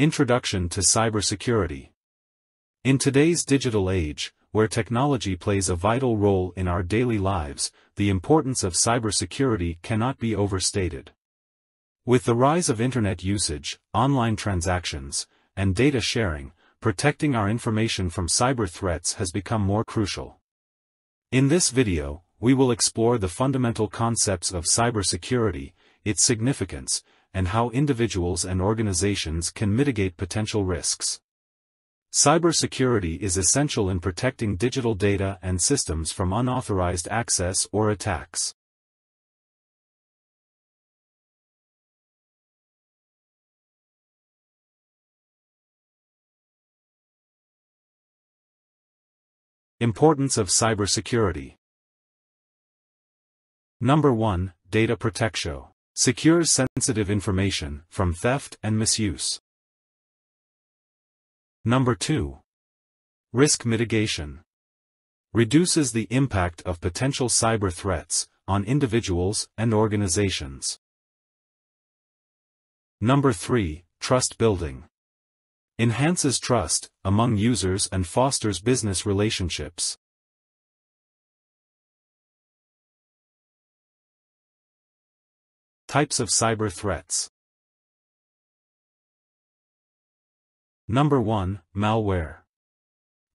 Introduction to Cybersecurity In today's digital age, where technology plays a vital role in our daily lives, the importance of cybersecurity cannot be overstated. With the rise of internet usage, online transactions, and data sharing, protecting our information from cyber threats has become more crucial. In this video, we will explore the fundamental concepts of cybersecurity, its significance, and how individuals and organizations can mitigate potential risks. Cybersecurity is essential in protecting digital data and systems from unauthorized access or attacks. Importance of cybersecurity Number 1, Data Protection. Secures sensitive information from theft and misuse. Number 2. Risk mitigation. Reduces the impact of potential cyber threats on individuals and organizations. Number 3. Trust building. Enhances trust among users and fosters business relationships. Types of cyber threats. Number 1, Malware.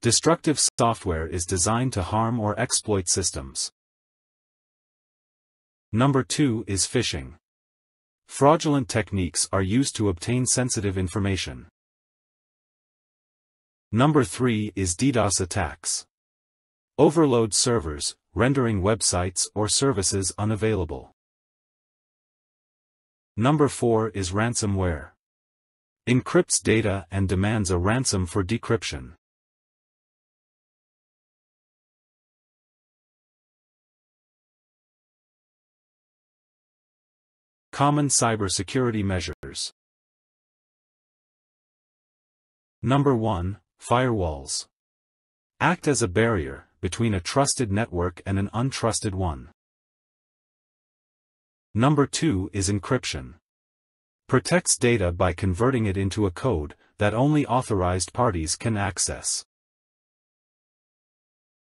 Destructive software is designed to harm or exploit systems. Number 2 is phishing. Fraudulent techniques are used to obtain sensitive information. Number 3 is DDoS attacks. Overload servers, rendering websites or services unavailable. Number 4 is ransomware. Encrypts data and demands a ransom for decryption. Common cybersecurity measures. Number 1, Firewalls. Act as a barrier between a trusted network and an untrusted one. Number 2 is encryption. Protects data by converting it into a code that only authorized parties can access.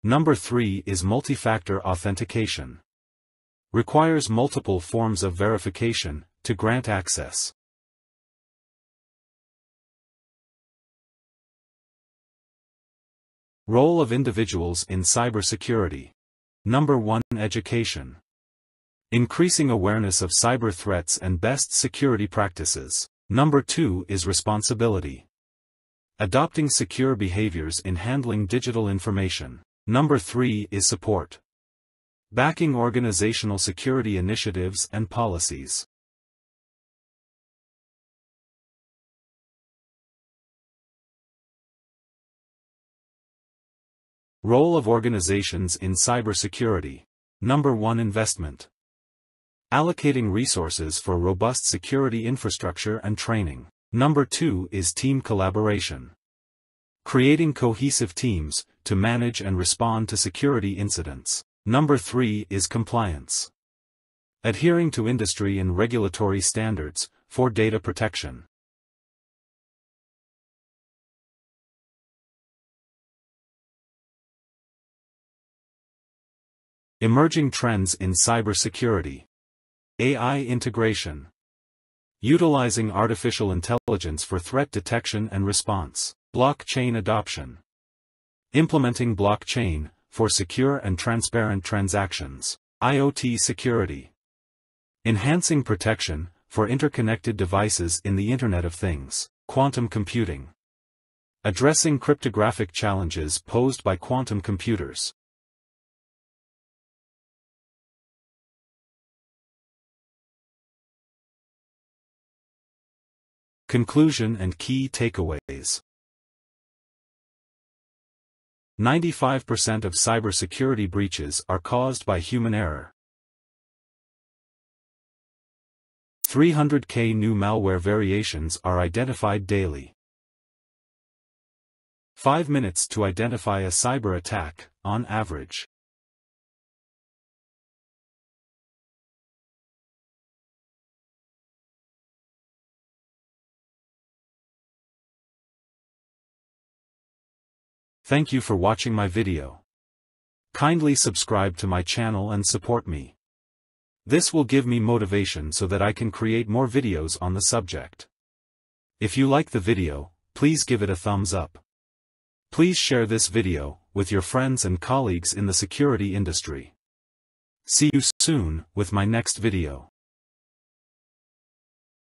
Number 3 is multi-factor authentication. Requires multiple forms of verification to grant access. Role of individuals in cybersecurity. Number 1 Education. Increasing awareness of cyber threats and best security practices. Number 2 is responsibility. Adopting secure behaviors in handling digital information. Number 3 is support. Backing organizational security initiatives and policies. Role of organizations in cybersecurity. Number 1 Investment. Allocating resources for robust security infrastructure and training. Number 2 is team collaboration. Creating cohesive teams to manage and respond to security incidents. Number 3 is compliance. Adhering to industry and regulatory standards for data protection. Emerging trends in cybersecurity. AI integration. Utilizing artificial intelligence for threat detection and response. Blockchain adoption. Implementing blockchain for secure and transparent transactions. IoT security. Enhancing protection for interconnected devices in the Internet of Things. Quantum computing. Addressing cryptographic challenges posed by quantum computers. Conclusion and Key Takeaways 95% of cybersecurity breaches are caused by human error. 300k new malware variations are identified daily. 5 minutes to identify a cyber attack, on average. Thank you for watching my video. Kindly subscribe to my channel and support me. This will give me motivation so that I can create more videos on the subject. If you like the video, please give it a thumbs up. Please share this video with your friends and colleagues in the security industry. See you soon with my next video.